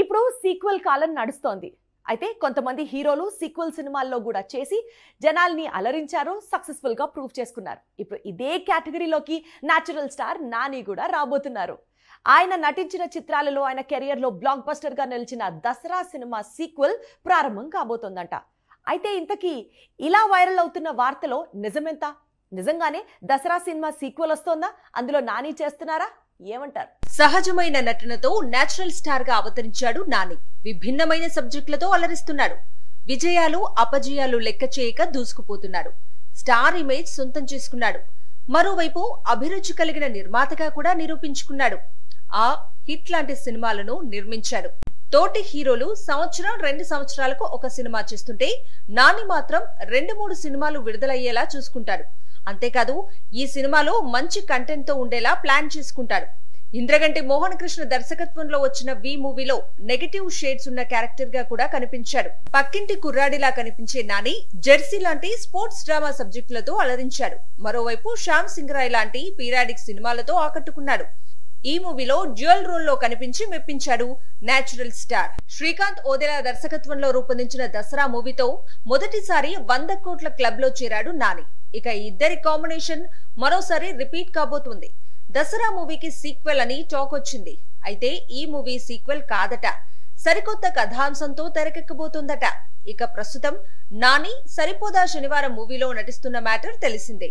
ఇప్పుడు సీక్వెల్ కాలం నడుస్తోంది. అయితే కొంతమంది హీరోలు సీక్వెల్ సినిమాల్లో కూడా చేసి జనాల్ని అలరించారు సక్సెస్ఫుల్గా ప్రూవ్ చేసుకున్నారు. ఇప్పుడు ఇదే కేటగిరీలోకి న్యాచురల్ స్టార్ నాని కూడా రాబోతున్నారు. ఆయన నటించిన చిత్రాలలో ఆయన కెరియర్లో బ్లాక్ బస్టర్గా నిలిచిన దసరా సినిమా సీక్వెల్ ప్రారంభం కాబోతోందంట. అయితే ఇంతకీ ఇలా వైరల్ అవుతున్న వార్తలో నిజమెంత? నిజంగానే దసరా సినిమా సీక్వెల్ వస్తోందా? అందులో నాని చేస్తున్నారా? ఏమంటారు? సహజమైన నటనతో నేచురల్ స్టార్గా అవతరించాడు నాని. విభిన్నమైన సబ్జెక్టులతో అలరిస్తున్నాడు. విజయాలు అపజయాలు లెక్క చేయక దూసుకుపోతున్నాడు. స్టార్ ఇమేజ్ సొంతం చేసుకున్నాడు. మరోవైపు అభిరుచి కలిగిన నిర్మాతగా కూడా నిరూపించుకున్నాడు. ఆ హిట్ లాంటి సినిమాలను నిర్మించాడు. తోటి హీరోలు సంవత్సరం రెండు సంవత్సరాలకు ఒక సినిమా చేస్తుంటే నాని మాత్రం రెండు మూడు సినిమాలు విడుదలయ్యేలా చూసుకుంటాడు. అంతేకాదు ఈ సినిమాలో మంచి కంటెంట్తో ఉండేలా ప్లాన్ చేసుకుంటాడు. ఇంద్రగంటి మోహన్ కృష్ణ దర్శకత్వంలో వచ్చిన వి మూవీలో నెగటివ్ షేడ్స్ ఉన్న క్యారెక్టర్గా కూడా కనిపించాడు. పక్కింటి కుర్రాడిలా కనిపించే నాని జెర్సీ లాంటి స్పోర్ట్స్ డ్రామా సబ్జెక్టులతో అలరించాడు. మరోవైపు శ్యామ్ సింగ్ రాయ్ లాంటి పీరాడిక్ సినిమాలతో ఆకట్టుకున్నాడు. ఈ మూవీలో డ్యూయల్ రోల్లో కనిపించి మెప్పించాడు నేచురల్ స్టార్. శ్రీకాంత్ ఓదెలా దర్శకత్వంలో రూపొందించిన దసరా మూవీతో మొదటిసారి వంద కోట్ల క్లబ్లో చేరాడు నాని. ఇక ఇద్దరి కాంబినేషన్ మరోసారి రిపీట్ కాబోతుంది. దసరా మూవీకి సీక్వెల్ అని టాక్ వచ్చింది. అయితే ఈ మూవీ సీక్వెల్ కాదట. సరికొత్త కథాంశంతో తెరకెక్కబోతుందట. ఇక ప్రస్తుతం నాని సరిపోదా శనివారం మూవీలో నటిస్తున్న మ్యాటర్ తెలిసిందే.